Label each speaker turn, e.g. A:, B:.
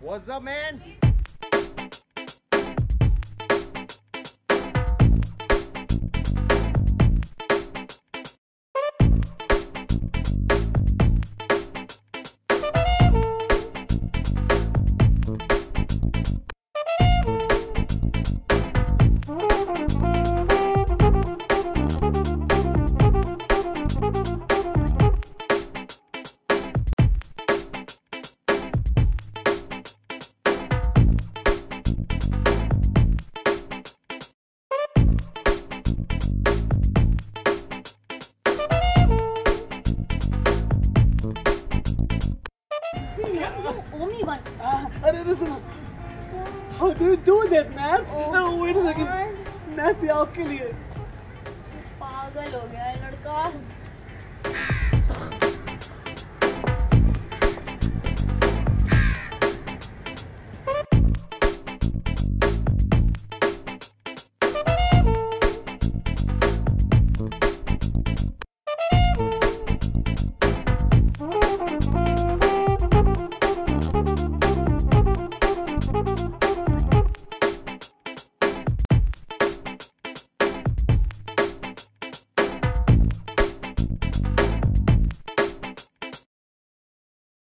A: What's up, man?
B: Only one.
C: Ah, अरे अरे सुनो How do you do that, Nats?
B: Oh
C: no, wait a second.
B: God.
C: Nats, ये आपके लिए
B: पागल हो गया है लड़का